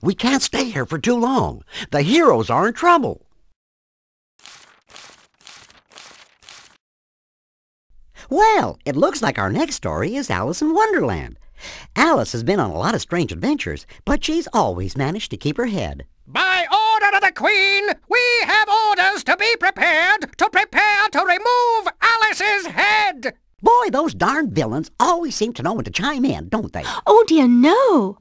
We can't stay here for too long. The heroes are in trouble. Well, it looks like our next story is Alice in Wonderland. Alice has been on a lot of strange adventures, but she's always managed to keep her head. By order of the Queen, we have orders to be prepared to prepare to remove Alice's head. Boy, those darn villains always seem to know when to chime in, don't they? Oh dear, no.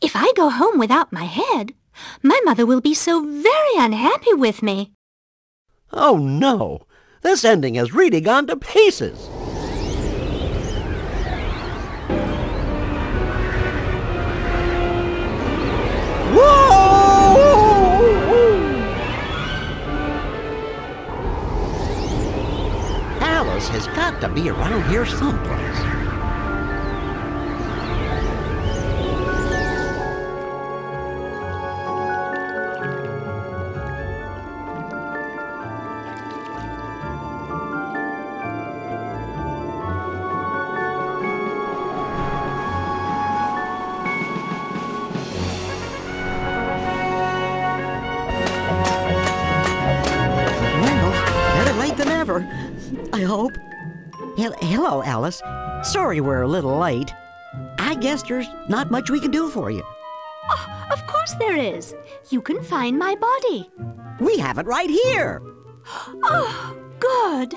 If I go home without my head, my mother will be so very unhappy with me. Oh no! This ending has really gone to pieces. Has got to be around here someplace. Hello, Alice. Sorry we're a little late. I guess there's not much we can do for you. Oh, of course there is. You can find my body. We have it right here. Oh, good.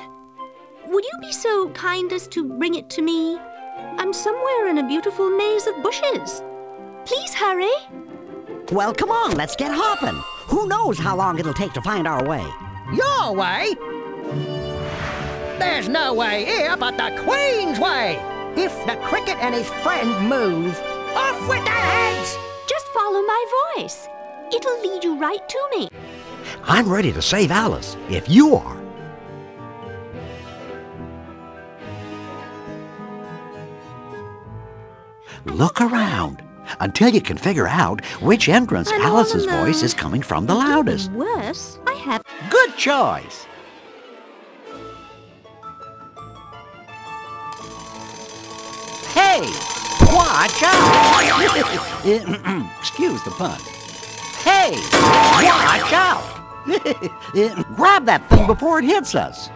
Would you be so kind as to bring it to me? I'm somewhere in a beautiful maze of bushes. Please hurry. Well, come on, let's get hopping. Who knows how long it'll take to find our way? Your way? There's no way here but the Queen's way. If the cricket and his friend move, off with their heads. Just follow my voice. It'll lead you right to me. I'm ready to save Alice, if you are. Look around until you can figure out which entrance I'm Alice's voice is coming from the loudest. Worse, I have. Good choice. Hey, watch out! Excuse the pun. Hey, watch out! Grab that thing before it hits us.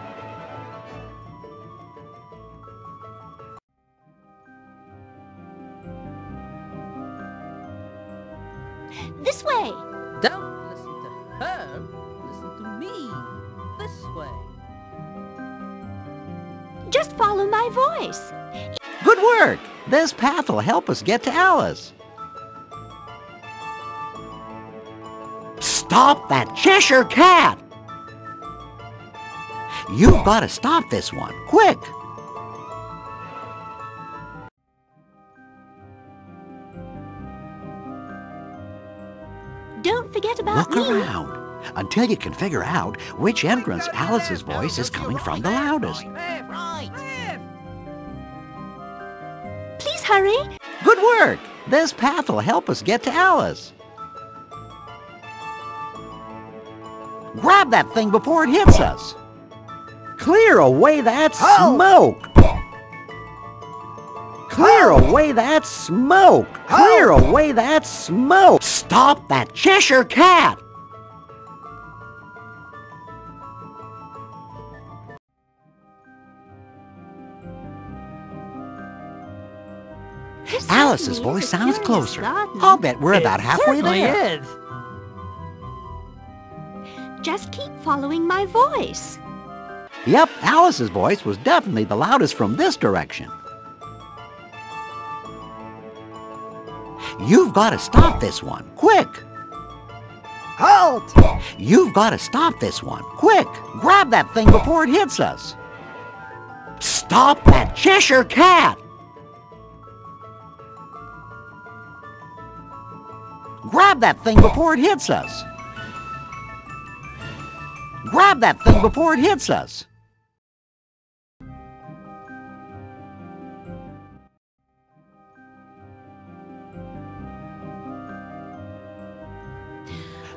Work. This path will help us get to Alice. Stop that Cheshire Cat! You've got to stop this one, quick! Don't forget about Look me. around until you can figure out which entrance Alice's voice is coming from the loudest. Hurry. Good work! This path will help us get to Alice. Grab that thing before it hits us. Clear away that smoke! Clear away that smoke! Clear away that smoke! Stop that Cheshire Cat! Alice's voice sounds closer. I'll bet we're about halfway Certainly there. is. Just keep following my voice. Yep, Alice's voice was definitely the loudest from this direction. You've got to stop this one, quick! Halt! You've got to stop this one, quick! Grab that thing before it hits us! Stop that Cheshire Cat! Grab that thing before it hits us! Grab that thing before it hits us!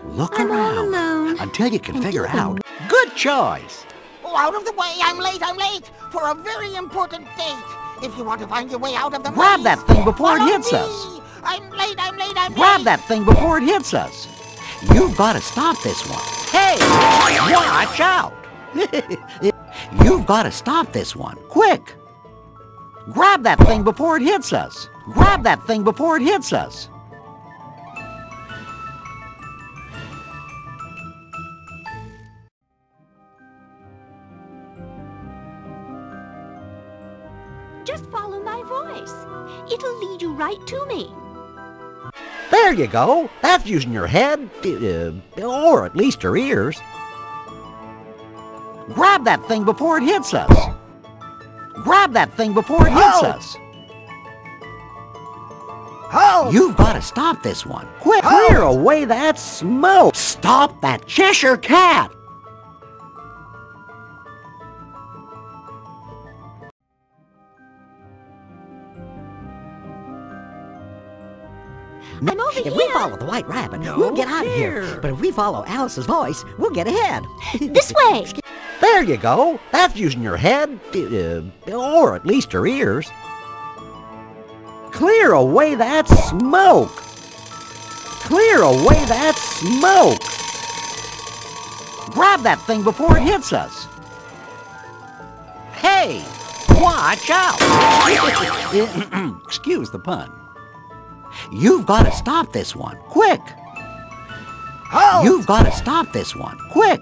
Look I'm around until you can figure out. Good choice! Oh, out of the way! I'm late, I'm late! For a very important date! If you want to find your way out of the Grab maze, that thing before it hits me. us. I'm late, I'm late, I'm Grab late. that thing before it hits us. You've got to stop this one. Hey, watch out. You've got to stop this one. Quick. Grab that thing before it hits us. Grab that thing before it hits us. Just follow my voice. It'll lead you right to me. There you go. That's using your head, uh, or at least your ears. Grab that thing before it hits us. Grab that thing before it hits us. Halt! You've got to stop this one. Quick, clear away that smoke. Stop that Cheshire Cat. No, over if we follow the white rabbit, we'll get out of here. here. But if we follow Alice's voice, we'll get ahead. This way. There you go. That's using your head, uh, or at least your ears. Clear away that smoke. Clear away that smoke. Grab that thing before it hits us. Hey, watch out. Excuse the pun. You've got to stop this one, quick. Halt! You've got to stop this one, quick.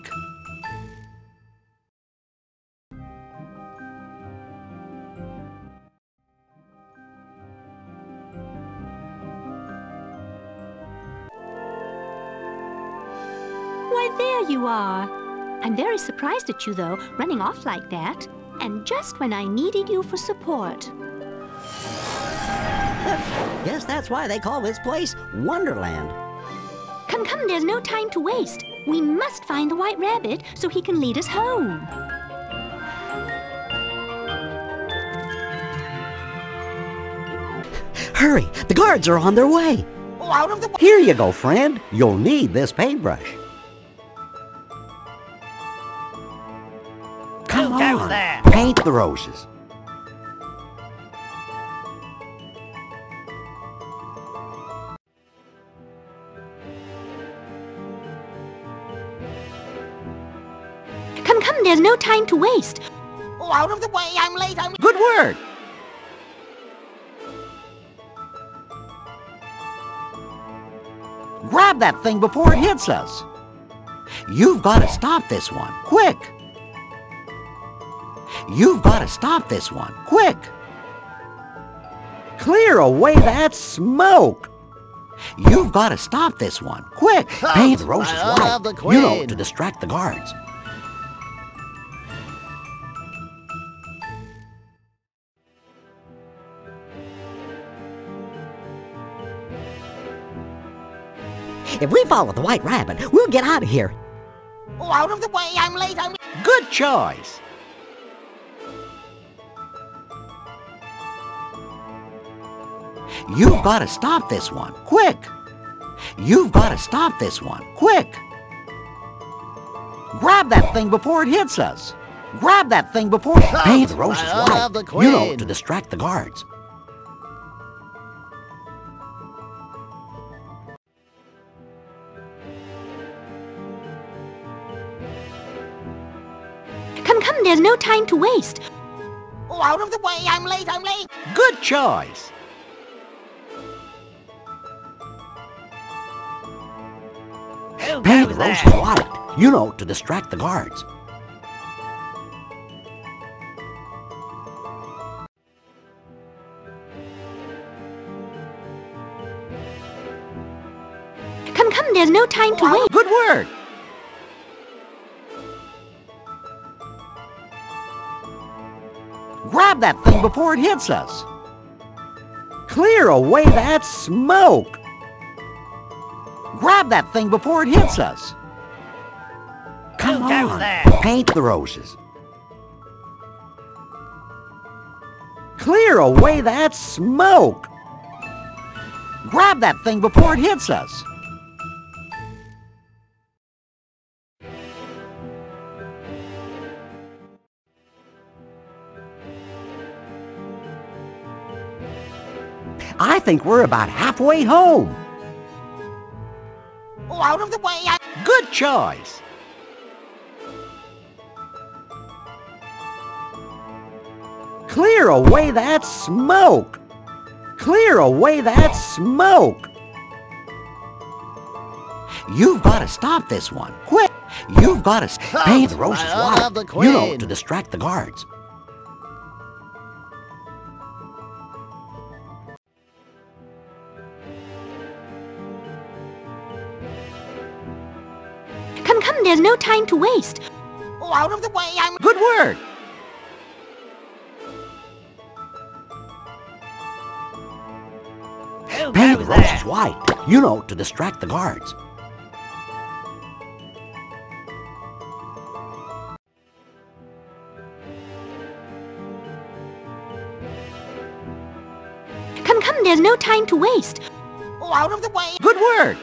Why, there you are. I'm very surprised at you, though, running off like that. And just when I needed you for support. Guess that's why they call this place Wonderland. Come, come, there's no time to waste. We must find the White Rabbit so he can lead us home. Hurry, the guards are on their way. Oh, out of the way. Here you go, friend. You'll need this paintbrush. Come on, paint the roses. Time to waste. Oh, out of the way. I'm late, I'm. Good work. Grab that thing before it hits us. You've got to stop this one, quick. You've got to stop this one, quick. Clear away that smoke. You've got to stop this one, quick. Oh, Paint the roses white, you know, to distract the guards. If we follow the white rabbit, we'll get out of here. Oh, out of the way. I'm late, I'm late. Good choice. You've got to stop this one, quick. You've got to stop this one, quick. Grab that thing before it hits us. Grab that thing before... Paint oh, the roses I white, you know, to distract the guards. Come, come, there's no time to waste. Oh, out of the way. I'm late, I'm late. Good choice. Who Paint the goes roses there? white, you know, to distract the guards. Come, come, there's no time to wait. Good work. Grab that thing before it hits us. Clear away that smoke. Grab that thing before it hits us. Come on, paint the roses. Clear away that smoke. Grab that thing before it hits us. Think we're about halfway home. Oh, out of the way, I'm... Good choice. Clear away that smoke. Clear away that smoke. You've got to stop this one. Quick! You've got to... Oh, paint the roast is Smile of the white. You know, to distract the guards. Time to waste. Oh, out of the way, I'm... Good work. Paint the roast is white. You know, to distract the guards. Come, come, there's no time to waste. Oh, out of the way. Good work.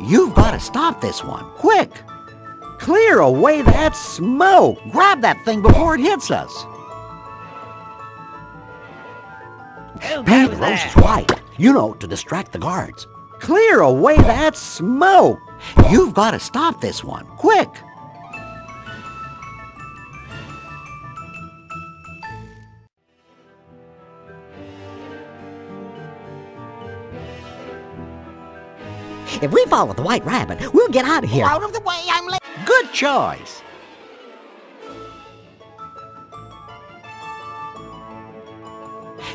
You've got to stop this one. Quick! Clear away that smoke! Grab that thing before it hits us! Paint roast white. You know, to distract the guards. Clear away that smoke! You've got to stop this one. Quick! If we follow the white rabbit, we'll get out of here. out of the way, I'm late. Good choice!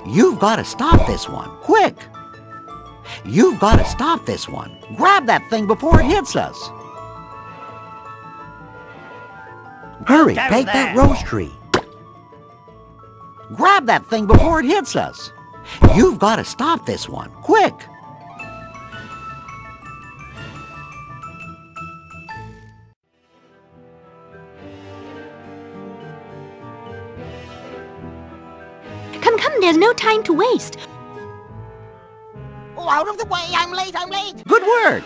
You've got to stop this one. Quick! You've got to stop this one. Grab that thing before it hits us. Hurry, take that rose tree. Grab that thing before it hits us. You've got to stop this one. Quick! Come, come, there's no time to waste. Oh, out of the way, I'm late, I'm late. Good work!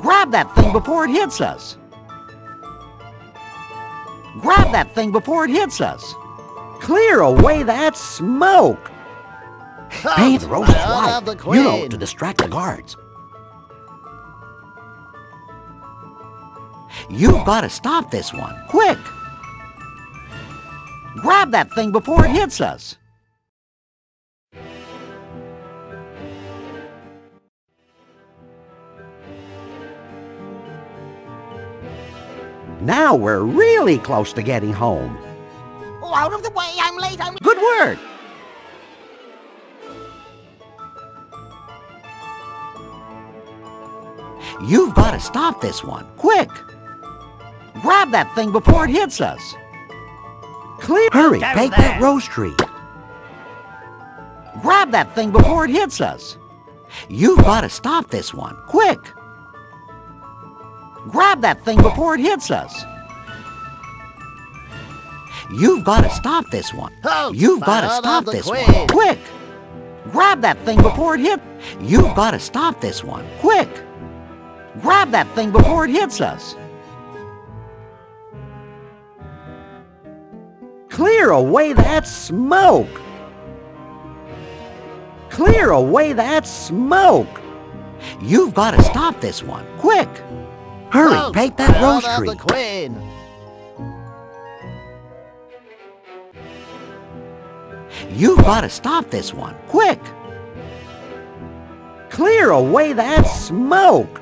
Grab that thing before it hits us. Grab that thing before it hits us. Clear away that smoke. Paint the roast is white. You know, to distract the guards. You've got to stop this one. Quick! Grab that thing before it hits us. Now we're really close to getting home. Oh, out of the way, I'm late, I'm... Good work! You've got to stop this one. Quick! Grab that thing before it hits us. Clear. Hurry, take that rose tree. Grab that thing before it hits us. You've got to stop this one. Quick! Grab that thing before it hits us. You've got to stop this one. Halt! You've got to stop this Queen. one. Quick! Grab that thing before it hit. You've got to stop this one. Quick! Grab that thing before it hits us. Clear away that smoke. Clear away that smoke. You've got to stop this one. Quick! Hurry, Halt! take that rose tree. the Queen. You've got to stop this one. Quick! Clear away that smoke!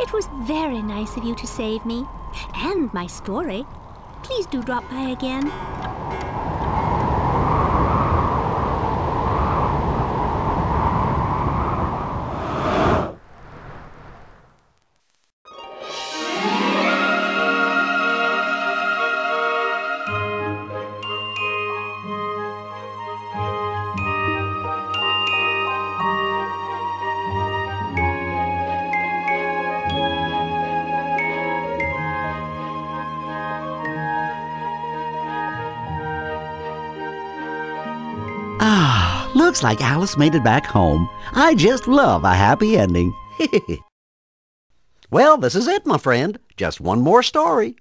It was very nice of you to save me. And my story. Please do drop by again. Looks like Alice made it back home. I just love a happy ending. well, this is it, my friend. Just one more story.